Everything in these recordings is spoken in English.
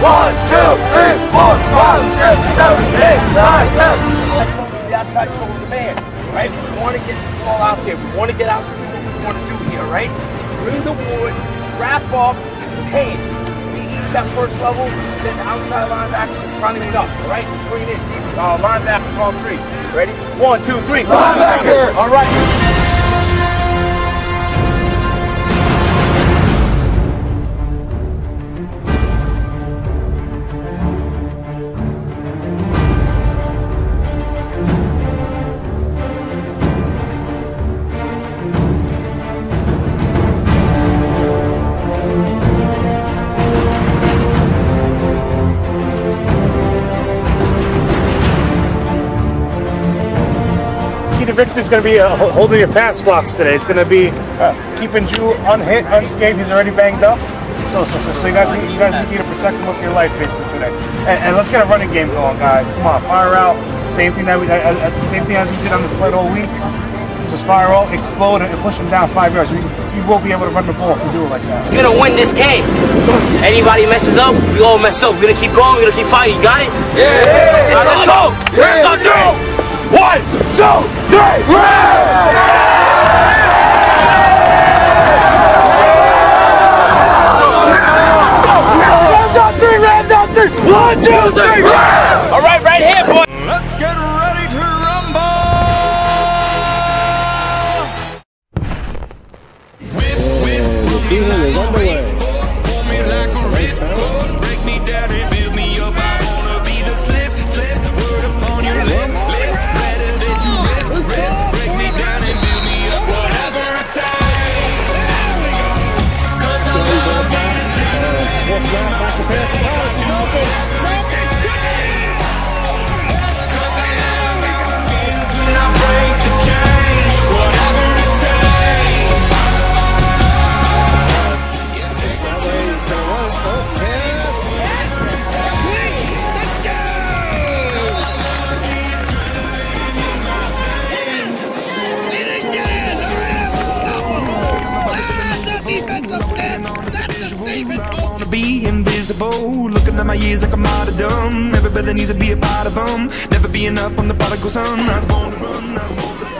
One, two, three, four, five, six, seven, eight, nine, ten. The outside shoulder man, right? We want to get this ball out there. We want to get out there. What we want to do here, right? Bring the wood, wrap up, hand. We eat that first level, then the outside linebacker running it up, all right? Bring it in. Uh, linebackers on three. Ready? One, two, three. Linebacker! All right. Key to victory is going to be uh, holding your pass blocks today. It's going to be uh, keeping Drew unhit, unscathed. He's already banged up. So, so, so you guys, need, you guys need to protect him with your life, basically today. And, and let's get a running game going, guys. Come on, fire out. Same thing that we, uh, uh, same thing as we did on the sled all week. Just fire out, explode, and push him down five yards. You, you will be able to run the ball if you do it like that. We're gonna win this game. Anybody messes up, we all mess up. We're gonna keep going, we're gonna keep fighting. You got it? Yeah! All right, let's go! Hands on three! One, two, three, Rammed them. Never be enough from the prodigal son. I was born to run, I was born to live.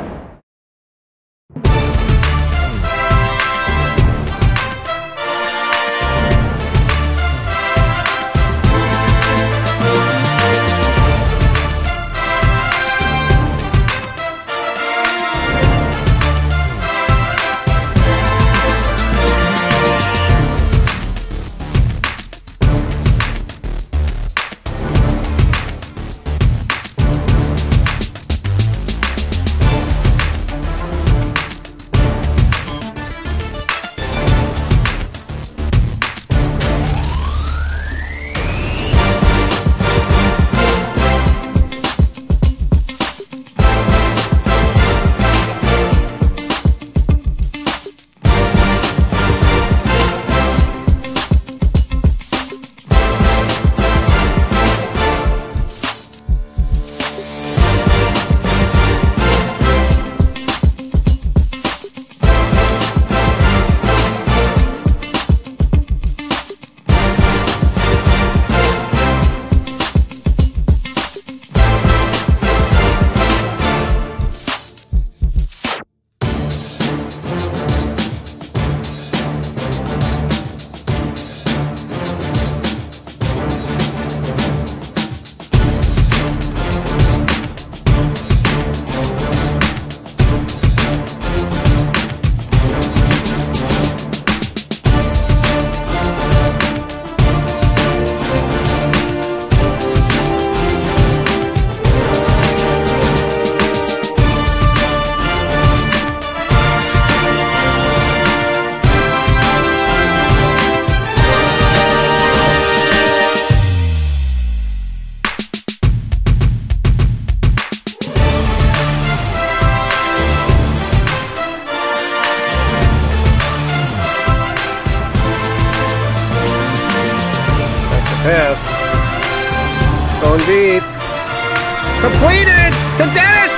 Completed to Dennis.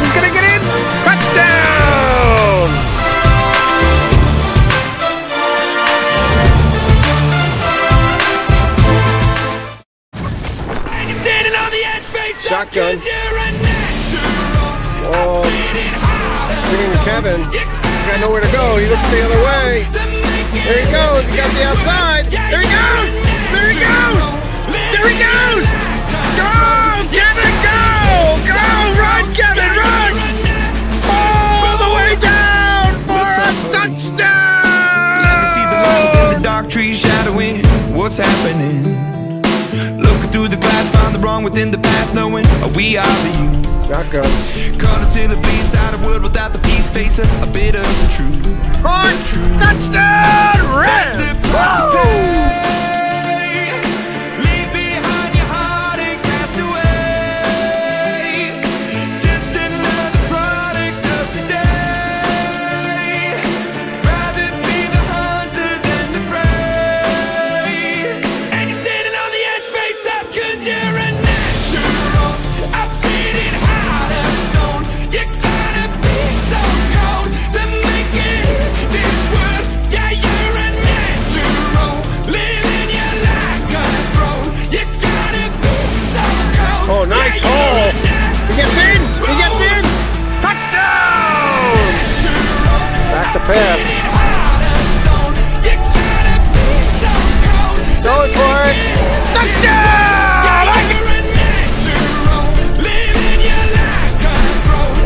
He's gonna get in. Touchdown! And you're standing on the edge, face Shotgun. 'cause you're a natural. Oh, Getting bringing Kevin. He's got nowhere to go. He looks the other way. to There he goes. He got the outside. There he goes. There he goes. There he goes. Go, Kevin, run. All the way down for a touchdown. Let me see the light within the dark trees shadowing what's happening. Looking through the glass, find the wrong within the past, knowing we are the youth. Shotgun. Caught until it bleeds out of world without the peace, facing a bit of the truth. On touchdown, That's the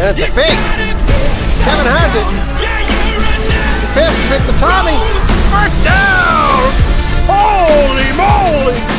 It's a fake. Kevin has it. Pass it to Tommy. First down. Holy moly.